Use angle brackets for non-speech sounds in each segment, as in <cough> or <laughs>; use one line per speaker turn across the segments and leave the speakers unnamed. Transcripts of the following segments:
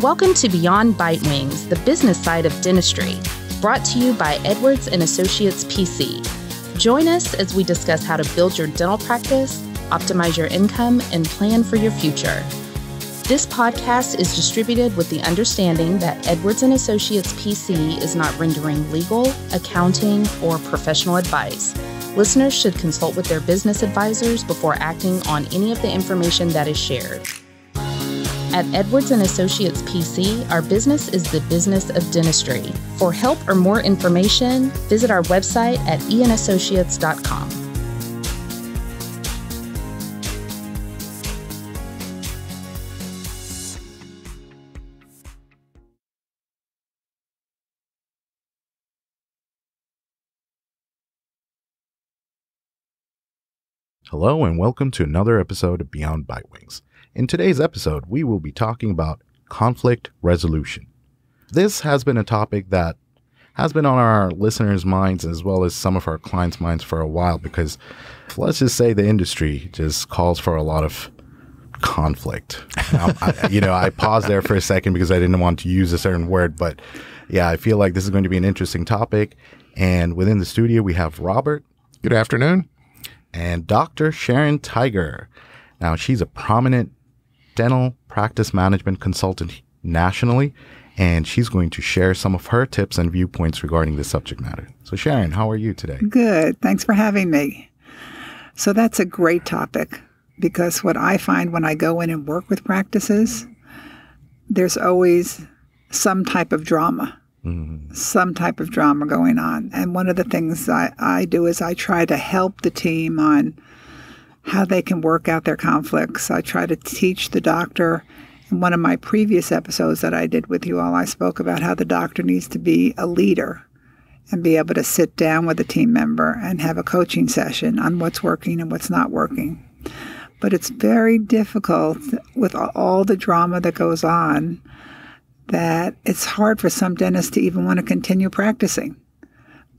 Welcome to Beyond Bitewings, the business side of dentistry, brought to you by Edwards and Associates PC. Join us as we discuss how to build your dental practice, optimize your income, and plan for your future. This podcast is distributed with the understanding that Edwards and Associates PC is not rendering legal, accounting, or professional advice. Listeners should consult with their business advisors before acting on any of the information that is shared. At Edwards and Associates PC, our business is the business of dentistry. For help or more information, visit our website at eandassociates.com.
Hello, and welcome to another episode of Beyond Bitewings. In today's episode, we will be talking about conflict resolution. This has been a topic that has been on our listeners' minds as well as some of our clients' minds for a while because let's just say the industry just calls for a lot of conflict. Now, I, <laughs> you know, I paused there for a second because I didn't want to use a certain word, but yeah, I feel like this is going to be an interesting topic. And within the studio, we have Robert.
Good afternoon
and Dr. Sharon Tiger. Now, she's a prominent dental practice management consultant nationally, and she's going to share some of her tips and viewpoints regarding this subject matter. So, Sharon, how are you today?
Good. Thanks for having me. So, that's a great topic because what I find when I go in and work with practices, there's always some type of drama Mm-hmm. some type of drama going on. And one of the things I, I do is I try to help the team on how they can work out their conflicts. I try to teach the doctor. In one of my previous episodes that I did with you all, I spoke about how the doctor needs to be a leader and be able to sit down with a team member and have a coaching session on what's working and what's not working. But it's very difficult with all the drama that goes on that it's hard for some dentists to even want to continue practicing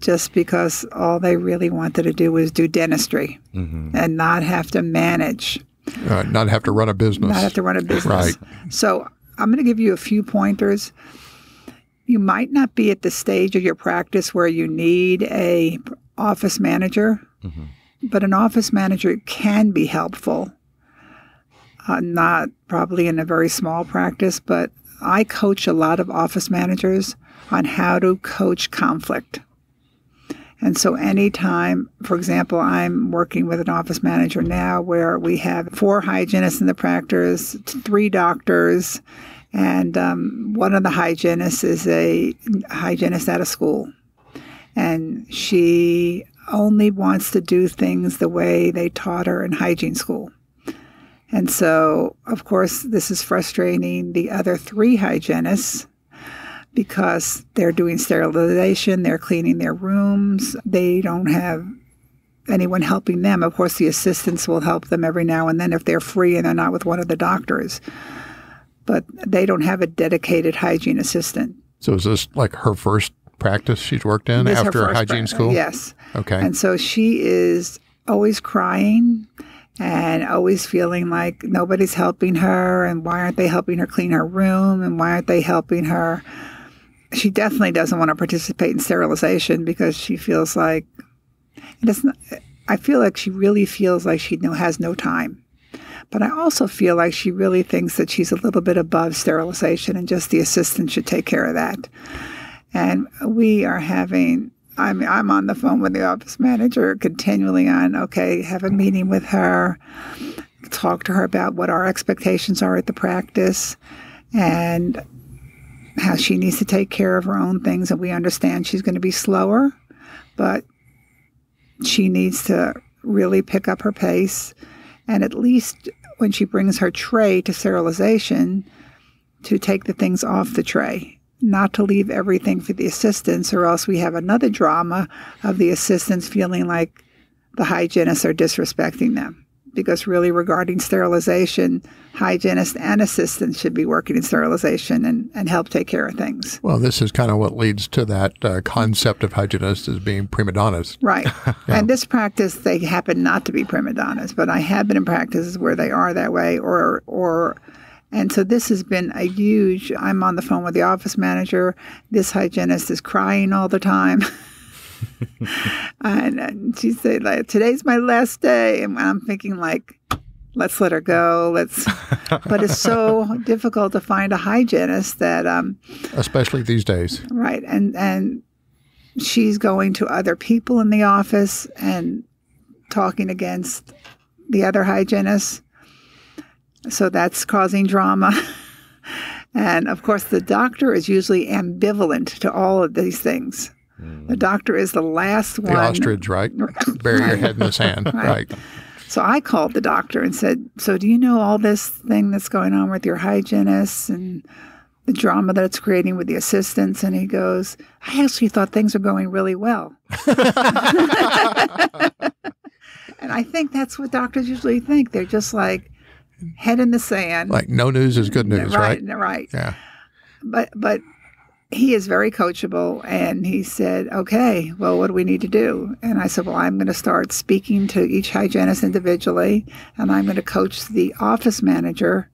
just because all they really wanted to do was do dentistry mm-hmm. and not have to manage.
Uh, not have to run a business.
Not have to run a business.
right.
So I'm going to give you a few pointers. You might not be at the stage of your practice where you need a office manager, mm-hmm. but an office manager can be helpful. Uh, not probably in a very small practice, but I coach a lot of office managers on how to coach conflict. And so, anytime, for example, I'm working with an office manager now where we have four hygienists in the practice, three doctors, and um, one of the hygienists is a hygienist out of school. And she only wants to do things the way they taught her in hygiene school. And so, of course, this is frustrating the other three hygienists because they're doing sterilization, they're cleaning their rooms, they don't have anyone helping them. Of course, the assistants will help them every now and then if they're free and they're not with one of the doctors. But they don't have a dedicated hygiene assistant.
So, is this like her first practice she's worked in
this
after hygiene school?
Yes.
Okay.
And so she is always crying and always feeling like nobody's helping her and why aren't they helping her clean her room and why aren't they helping her she definitely doesn't want to participate in sterilization because she feels like it doesn't i feel like she really feels like she no, has no time. But i also feel like she really thinks that she's a little bit above sterilization and just the assistant should take care of that. And we are having I'm I'm on the phone with the office manager continually on okay, have a meeting with her, talk to her about what our expectations are at the practice. And how she needs to take care of her own things and we understand she's going to be slower, but she needs to really pick up her pace and at least when she brings her tray to sterilization to take the things off the tray not to leave everything for the assistants, or else we have another drama of the assistants feeling like the hygienists are disrespecting them. Because really, regarding sterilization, hygienists and assistants should be working in sterilization and, and help take care of things.
Well, this is kind of what leads to that uh, concept of hygienists as being prima donnas.
Right. <laughs> yeah. And this practice, they happen not to be prima donnas, but I have been in practices where they are that way, or or And so this has been a huge. I'm on the phone with the office manager. This hygienist is crying all the time. <laughs> <laughs> and, and she said, like, "Today's my last day," and I'm thinking, like, let's let her go. Let's. <laughs> but it's so difficult to find a hygienist that, um,
especially these days.
right? And and she's going to other people in the office and talking against the other hygienists. So that's causing drama. <laughs> and of course, the doctor is usually ambivalent to all of these things. The doctor is the last one.
The ostrich, right? <laughs> Bury your head in the sand,
Right.
right?
So I called the doctor and said, So do you know all this thing that's going on with your hygienists and the drama that it's creating with the assistants? And he goes, I actually thought things were going really well. <laughs> and I think that's what doctors usually think. They're just like head in the sand.
Like no news is good news, right?
right, right.
Yeah.
But but he is very coachable and he said, Okay, well what do we need to do? And I said, Well, I'm gonna start speaking to each hygienist individually and I'm gonna coach the office manager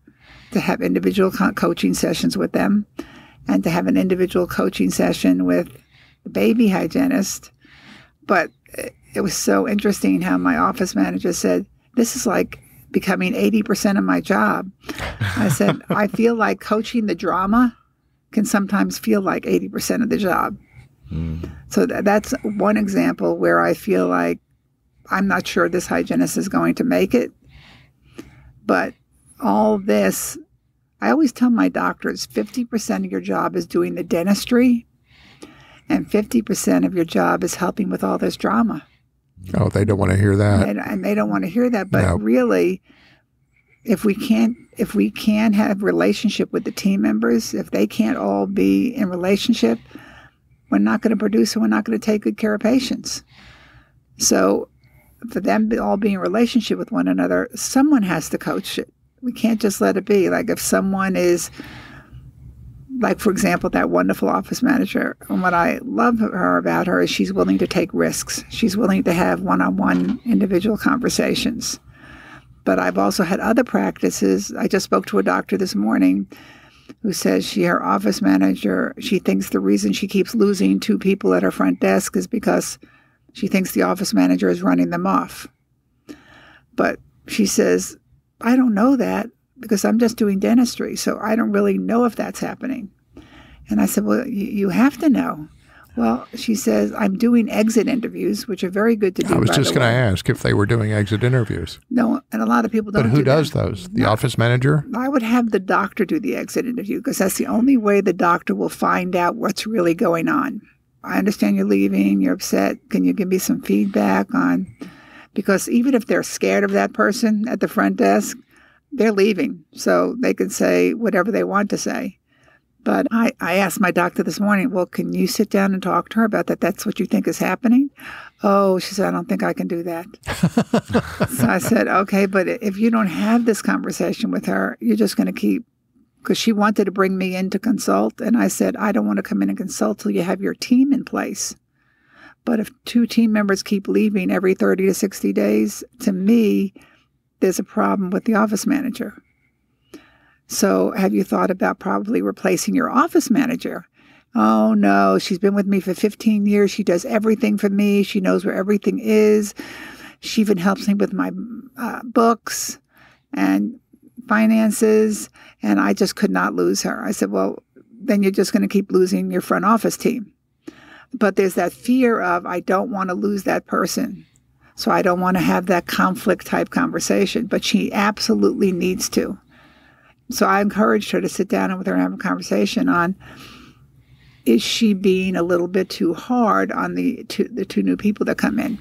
to have individual co- coaching sessions with them and to have an individual coaching session with the baby hygienist. But it- it was so interesting how my office manager said, This is like becoming 80% of my job. I said, <laughs> I feel like coaching the drama can sometimes feel like 80% of the job. Hmm. So tha- that's one example where I feel like I'm not sure this hygienist is going to make it. But all this, I always tell my doctors 50% of your job is doing the dentistry, and 50% of your job is helping with all this drama.
Oh, they don't want to hear that.
and, and they don't want to hear that. But
No.
really, if we can't, if we can have relationship with the team members, if they can't all be in relationship, we're not going to produce and we're not going to take good care of patients. So, for them to all be in relationship with one another, someone has to coach it. We can't just let it be. Like if someone is, like for example, that wonderful office manager. And what I love her about her is she's willing to take risks. She's willing to have one-on-one individual conversations. But I've also had other practices. I just spoke to a doctor this morning who says she her office manager she thinks the reason she keeps losing two people at her front desk is because she thinks the office manager is running them off. But she says, I don't know that because I'm just doing dentistry, so I don't really know if that's happening. And I said, Well, you, have to know. Well, she says, I'm doing exit interviews, which are very good to do.
I was just going to ask if they were doing exit interviews.
No, and a lot of people don't.
But who
do that.
does those? The office manager?
I would have the doctor do the exit interview because that's the only way the doctor will find out what's really going on. I understand you're leaving, you're upset. Can you give me some feedback on? Because even if they're scared of that person at the front desk, they're leaving. So they can say whatever they want to say. But I, I asked my doctor this morning, well, can you sit down and talk to her about that? That's what you think is happening? Oh, she said, I don't think I can do that. so I said, okay, but if you don't have this conversation with her, you're just going to keep, because she wanted to bring me in to consult. And I said, I don't want to come in and consult till you have your team in place. But if two team members keep leaving every 30 to 60 days, to me, there's a problem with the office manager. So have you thought about probably replacing your office manager? Oh no, she's been with me for 15 years. She does everything for me. She knows where everything is. She even helps me with my uh, books and finances. And I just could not lose her. I said, well, then you're just going to keep losing your front office team. But there's that fear of, I don't want to lose that person. So I don't want to have that conflict type conversation. But she absolutely needs to. So I encouraged her to sit down with her and have a conversation on is she being a little bit too hard on the two, the two new people that come in?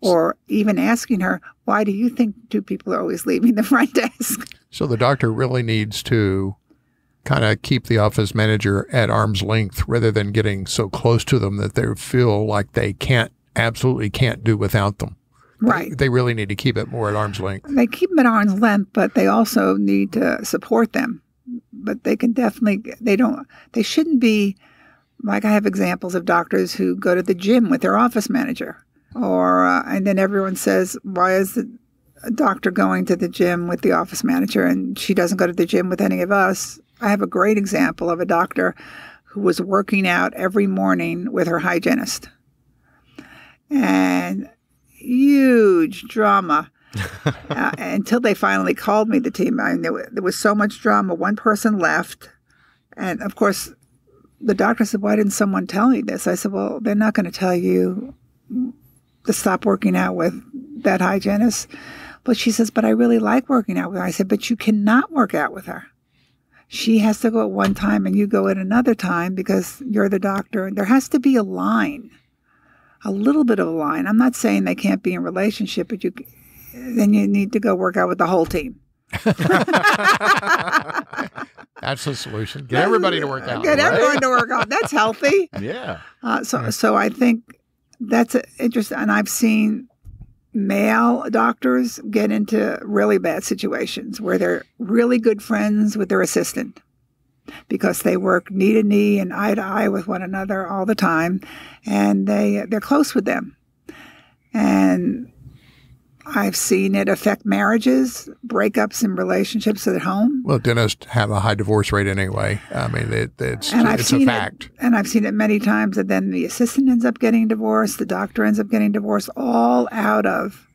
Or even asking her, why do you think two people are always leaving the front desk? <laughs>
So the doctor really needs to kind of keep the office manager at arm's length rather than getting so close to them that they feel like they can't, absolutely can't do without them.
Right.
They really need to keep it more at arm's length.
They keep them at arm's length, but they also need to support them. But they can definitely, they don't, they shouldn't be like I have examples of doctors who go to the gym with their office manager. Or, uh, and then everyone says, why is the doctor going to the gym with the office manager and she doesn't go to the gym with any of us. I have a great example of a doctor who was working out every morning with her hygienist. And huge drama. <laughs> uh, until they finally called me, the team. I mean, there, there was so much drama. One person left. And of course, the doctor said, Why didn't someone tell me this? I said, Well, they're not going to tell you to stop working out with that hygienist. But she says, But I really like working out with her. I said, But you cannot work out with her. She has to go at one time and you go at another time because you're the doctor. And there has to be a line, a little bit of a line. I'm not saying they can't be in relationship, but you then you need to go work out with the whole team. <laughs>
That's the solution. Get everybody to work out.
Get
right?
everyone to work out. That's healthy. <laughs>
Yeah.
Uh, so, so I think that's interesting. And I've seen male doctors get into really bad situations where they're really good friends with their assistant because they work knee to knee and eye to eye with one another all the time, and they they're close with them. And I've seen it affect marriages, breakups in relationships at home.
Well, dentists have a high divorce rate anyway. I mean, it, it's
And I've
it's a
seen
fact.
it, and I've seen it many times that then the assistant ends up getting divorced, the doctor ends up getting divorced, all out of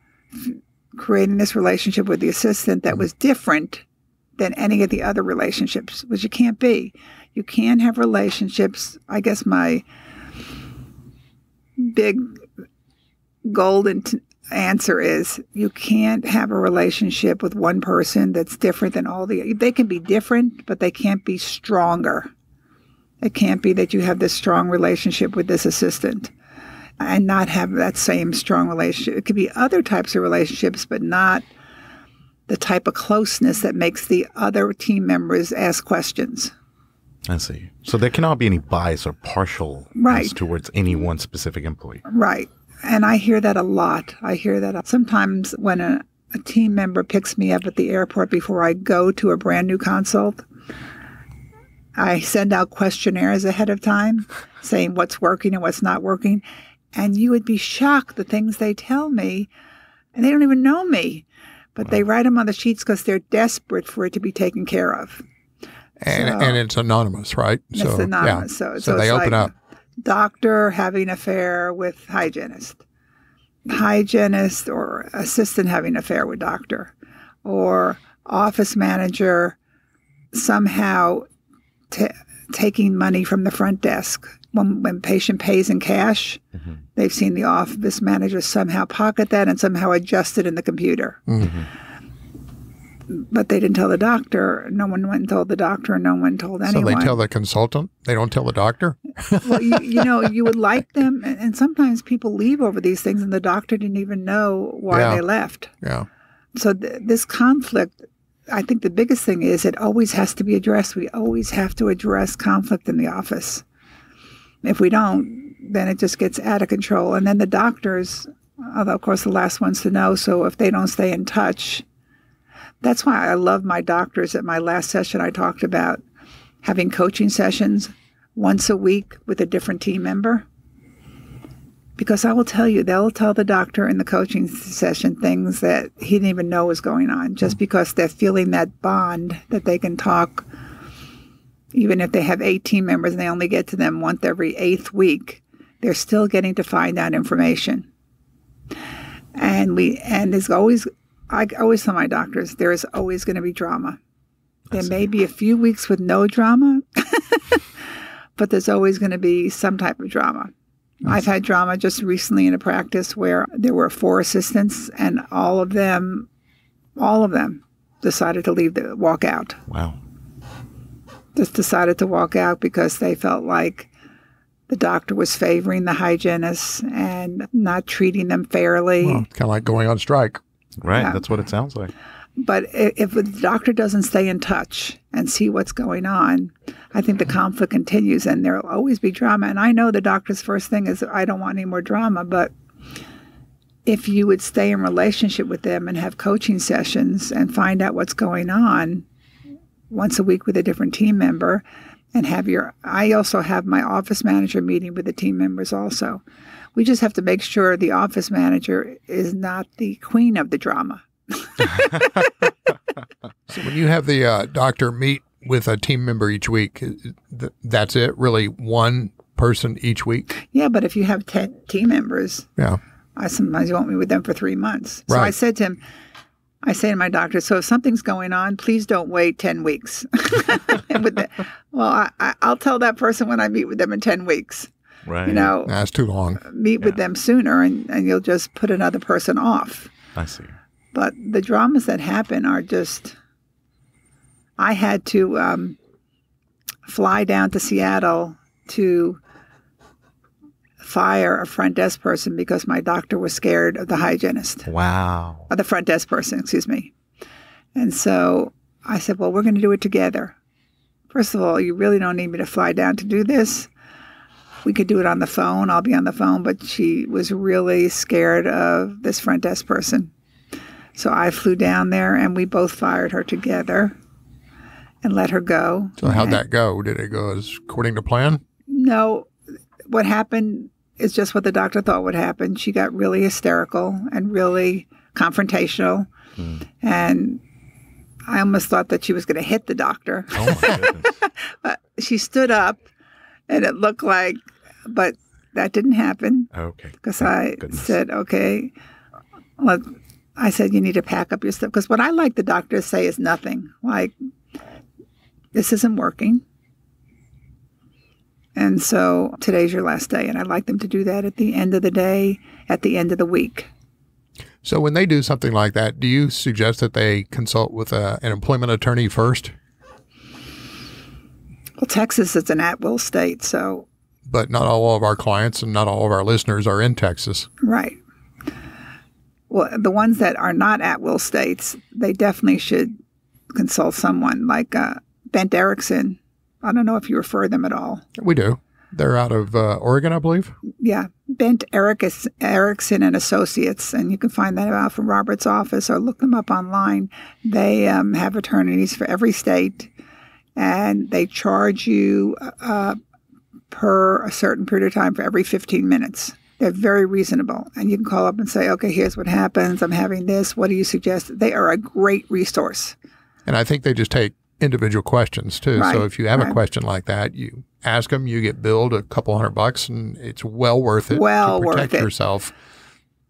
creating this relationship with the assistant that mm-hmm. was different than any of the other relationships, which you can't be. You can have relationships. I guess my big golden answer is you can't have a relationship with one person that's different than all the they can be different but they can't be stronger it can't be that you have this strong relationship with this assistant and not have that same strong relationship it could be other types of relationships but not the type of closeness that makes the other team members ask questions
I see. So there cannot be any bias or partial
Right.
towards any one specific employee.
Right. And I hear that a lot. I hear that sometimes when a, a team member picks me up at the airport before I go to a brand new consult, I send out questionnaires ahead of time saying what's working and what's not working. And you would be shocked the things they tell me, and they don't even know me, but they write them on the sheets because they're desperate for it to be taken care of.
And,
So-
and it's anonymous, right?
It's anonymous.
Yeah.
So,
so,
so
they
it's
open
like
up.
Doctor having affair with hygienist, hygienist or assistant having affair with doctor, or office manager somehow ta taking money from the front desk. When, when patient pays in cash, mm-hmm. they've seen the office manager somehow pocket that and somehow adjust it in the computer. Mm-hmm. But they didn't tell the doctor. No one went and told the doctor, and no one told anyone.
So they tell the consultant. They don't tell the doctor. <laughs>
well, you, you know, you would like <laughs> them, and, and sometimes people leave over these things, and the doctor didn't even know why
Yeah.
they left.
Yeah.
So th- this conflict, I think the biggest thing is it always has to be addressed. We always have to address conflict in the office. If we don't, then it just gets out of control, and then the doctors, although of course the last ones to know. So if they don't stay in touch, that's why I love my doctors. At my last session, I talked about having coaching sessions once a week with a different team member. Because I will tell you, they'll tell the doctor in the coaching session things that he didn't even know was going on, just because they're feeling that bond that they can talk. Even if they have eight team members and they only get to them once every eighth week, they're still getting to find out information. And we and there's always I always tell my doctors there is always going to be drama. There may be a few weeks with no drama, <laughs> but there's always going to be some type of drama. I've had drama just recently in a practice where there were four assistants, and all of them, all of them, decided to leave the walk out.
Wow.
Just decided to walk out because they felt like the doctor was favoring the hygienists and not treating them fairly.
Well, kind of like going on strike.
Right.
Yeah.
That's what it sounds like.
But if the doctor doesn't stay in touch and see what's going on, I think the conflict continues and there'll always be drama. And I know the doctor's first thing is, I don't want any more drama. But if you would stay in relationship with them and have coaching sessions and find out what's going on once a week with a different team member, and have your, I also have my office manager meeting with the team members also. We just have to make sure the office manager is not the queen of the drama <laughs>
So when you have the uh, doctor meet with a team member each week, th- that's it. Really, one person each week.
Yeah, but if you have 10 team members,
Yeah.
I sometimes won't meet with them for three months. So I said to him, I say to my doctor, so if something's going on, please don't wait 10 weeks. <laughs> with the, well, I, I, I'll tell that person when I meet with them in 10 weeks.
Right.
You know,
That's too long.
meet with them sooner and, and you'll just put another person off.
I see.
But the dramas that happen are just. I had to um, fly down to Seattle to fire a front desk person because my doctor was scared of the hygienist,
Wow.
or the front desk person, excuse me. And so I said, Well, we're going to do it together. First of all, you really don't need me to fly down to do this. We could do it on the phone. I'll be on the phone. But she was really scared of this front desk person. So I flew down there and we both fired her together and let her go.
So how'd that go? Did it go as according to plan?
No, what happened is just what the doctor thought would happen. She got really hysterical and really confrontational. Hmm. And I almost thought that she was going to hit the doctor.
Oh. <laughs>
But she stood up and it looked like, but that didn't happen
Okay.
because
Thank
I
goodness.
said, okay, well, I said, you need to pack up your stuff. Because what I like the doctor to say is nothing. Like, this isn't working. And so today's your last day. And I'd like them to do that at the end of the day, at the end of the week.
So when they do something like that, do you suggest that they consult with a, an employment attorney first?
Well, Texas is an at will state. So,
But not all of our clients and not all of our listeners are in Texas.
right. Well, the ones that are not at will states, they definitely should consult someone like uh, Bent Ericksen. I don't know if you refer them at all.
We do. They're out of uh, Oregon, I believe.
Yeah, Bent Ericus, Ericksen and Associates, and you can find that out from Robert's office or look them up online. They um, have attorneys for every state, and they charge you uh, per a certain period of time for every 15 minutes. They're very reasonable, and you can call up and say, "Okay, here's what happens. I'm having this. What do you suggest?" They are a great resource.
And I think they just take individual questions too.
Right,
so if you have a question like that, you ask them, you get billed a couple hundred bucks, and it's well worth it
Well
to
worth it.
yourself.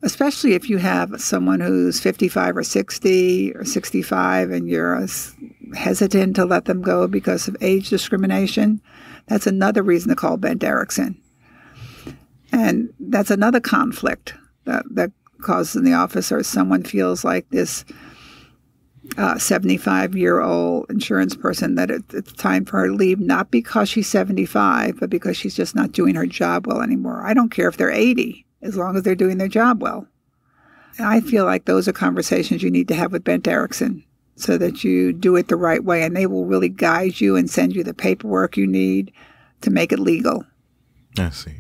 especially if you have someone who's 55 or 60 or 65 and you're hesitant to let them go because of age discrimination, that's another reason to call Ben Ericksen. And that's another conflict that, that causes in the office, or someone feels like this Uh, 75 year old insurance person that it, it's time for her to leave, not because she's 75, but because she's just not doing her job well anymore. I don't care if they're 80, as long as they're doing their job well. And I feel like those are conversations you need to have with Bent Ericksen so that you do it the right way and they will really guide you and send you the paperwork you need to make it legal.
I see.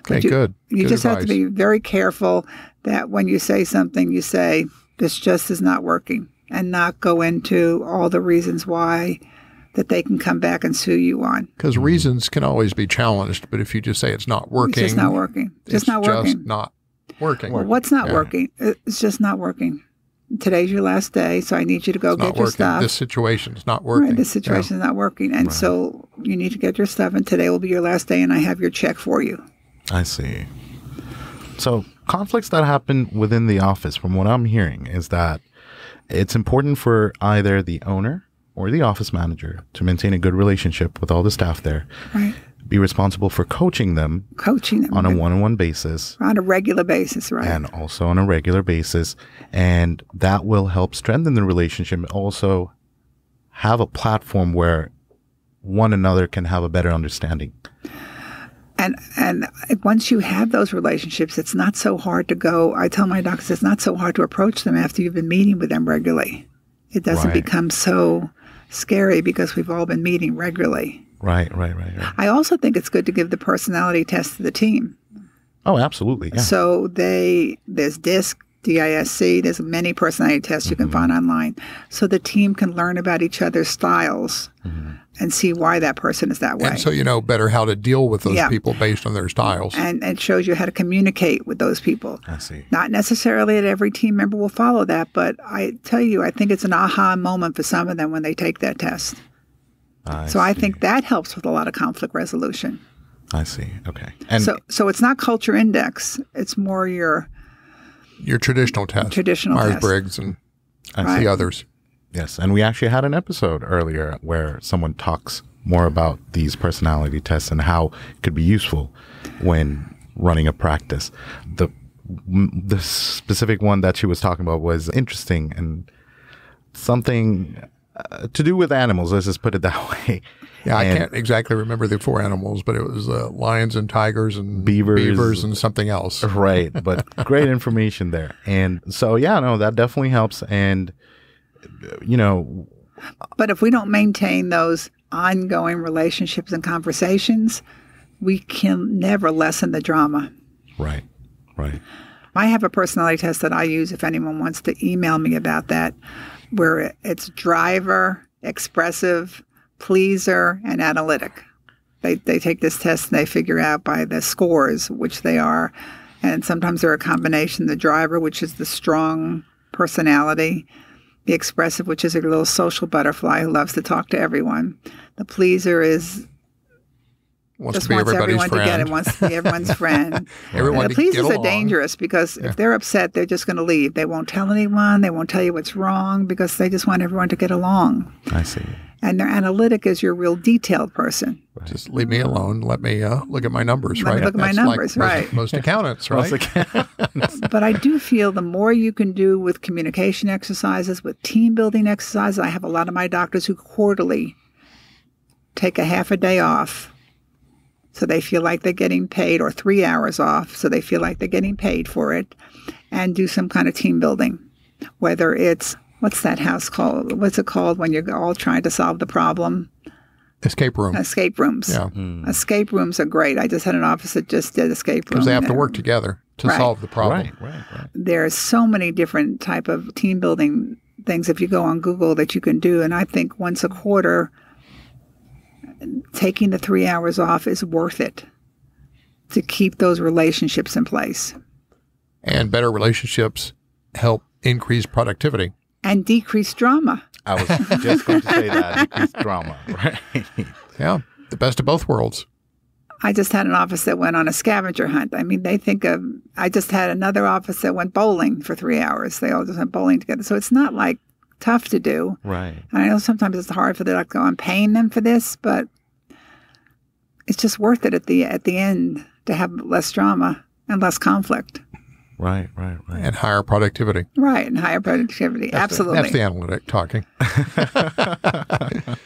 Okay,
you-
good.
You
Good
just have to be very careful that when you say something, you say, this just is not working, and not go into all the reasons why that they can come back and sue you on.
Because reasons can always be challenged, but if you just say it's not working,
It's just not working. Just
it's
not working.
Just not working.
Well, what's not
Yeah.
working? It's just not working. Today's your last day, so I need you to go
It's
get
not
your
working.
stuff.
This situation's not working.
Right, this situation is not working, and so you need to get your stuff. And today will be your last day, and I have your check for you.
I see. So, conflicts that happen within the office, from what I'm hearing, is that it's important for either the owner or the office manager to maintain a good relationship with all the staff there,
Right,
be responsible for coaching them
coaching them
on a one on one basis
on a regular basis. Right,
and also on a regular basis. And that will help strengthen the relationship. Also, have a platform where one another can have a better understanding.
And and once you have those relationships, it's not so hard to go. I tell my doctors it's not so hard to approach them after you've been meeting with them regularly. It doesn't
Right.
become so scary because we've all been meeting regularly.
Right, right, right, right.
I also think it's good to give the personality test to the team.
Oh, absolutely. Yeah.
So they there's DISC, DISC. There's many personality tests you can
Mm-hmm.
find online. So the team can learn about each other's styles and see why that person is that way.
And so you know better how to deal with those
Yeah.
people based on their styles.
and it shows you how to communicate with those people.
I see.
Not necessarily that every team member will follow that, but I tell you, I think it's an aha moment for some of them when they take that test.
I
So I think that helps with a lot of conflict resolution.
I see. Okay. And
so so it's not culture index, it's more your
Your traditional test,
Traditional
Myers. Briggs, and
I
Right.
the others.
Yes, and we actually had an episode earlier where someone talks more about these personality tests and how it could be useful when running a practice. The the specific one that she was talking about was interesting and something uh, to do with animals. Let's just put it that <laughs> way.
Yeah, I can't exactly remember the four animals, but it was uh, lions and tigers and
Beavers.
beavers and something else. <laughs>
right but great information there and so yeah no that definitely helps and you know
but if we don't maintain those ongoing relationships and conversations, we can never lessen the drama.
right right
I have a personality test that I use if anyone wants to email me about that, where it's driver, expressive, pleaser, and analytic. They, they take this test and they figure out by the scores which they are. And sometimes they're a combination the driver, which is the strong personality, the expressive, which is a little social butterfly who loves to talk to everyone. The pleaser is
Wants
just
to be
wants
everybody's
everyone to get it, wants to be everyone's <laughs> friend.
Everyone
the pleasers are dangerous because if they're upset, they're just going to leave. They won't tell anyone. They won't tell you what's wrong because they just want everyone to get along.
i see
And their analytic is your real detailed person.
Just leave me alone. Let me uh, look at my numbers,
Let me
right?
look at my numbers,
like
right.
Most, most accountants, right? <laughs>
But I do feel the more you can do with communication exercises, with team building exercises, I have a lot of my doctors who quarterly take a half a day off so they feel like they're getting paid, or three hours off so they feel like they're getting paid for it, and do some kind of team building. Whether it's, what's that house called? What's it called when you're all trying to solve the problem?
Escape room.
Escape rooms.
Yeah, hmm.
Escape rooms are great. I just had an office that just did escape rooms.
because they have to work together to
Right.
solve the problem.
right right right
there's so many different type of team building things if you go on google that you can do and i think once a quarter taking the three hours off is worth it to keep those relationships in place
And better relationships help increase productivity.
And decrease drama
i was just going to say that <laughs> decreased drama right
Yeah, the best of both worlds.
i just had an office that went on a scavenger hunt i mean they think of i just had another office that went bowling for three hours they all just went bowling together so it's not like tough to do
right
I know sometimes it's hard for the doctor. I'm paying them for this, but it's just worth it at the at the end to have less drama and less conflict.
Right right right
and higher productivity.
Right, and higher productivity.
That's the-
Absolutely.
that's the analytic talking. <laughs>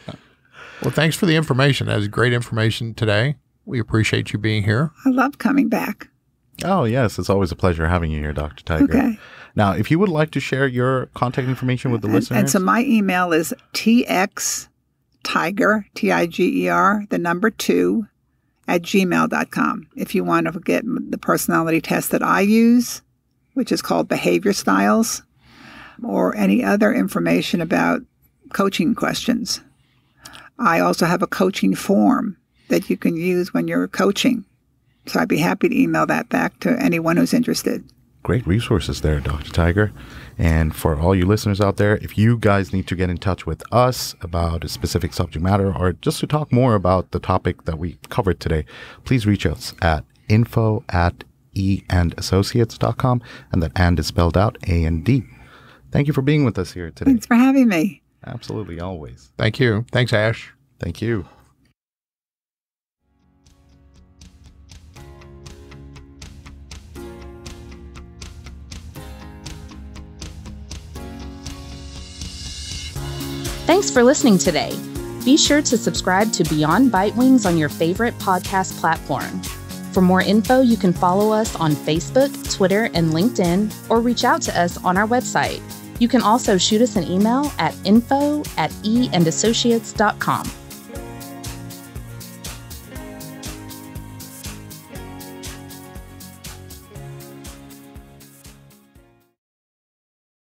well, thanks for the information. That was great information today. We appreciate you being here.
I love coming back.
oh yes it's always a pleasure having you here dr tiger
Okay.
now if you would like to share your contact information with the
And,
listeners
and so my email is tx tiger, T I G E R, the number two, at gmail.com. If you want to get the personality test that I use, which is called Behavior Styles, or any other information about coaching questions. I also have a coaching form that you can use when you're coaching. So I'd be happy to email that back to anyone who's interested.
great resources there, Dr. Tiger. And for all you listeners out there, if you guys need to get in touch with us about a specific subject matter or just to talk more about the topic that we covered today, please reach us at info at eandassociates.com and that and is spelled out A and D. Thank you for being with us here today.
Thanks for having me.
Absolutely, always.
Thank you. Thanks, Ash.
Thank you.
Thanks for listening today. Be sure to subscribe to Beyond Bitewings on your favorite podcast platform. For more info, you can follow us on Facebook, Twitter, and LinkedIn, or reach out to us on our website. You can also shoot us an email at info at eandassociates.com.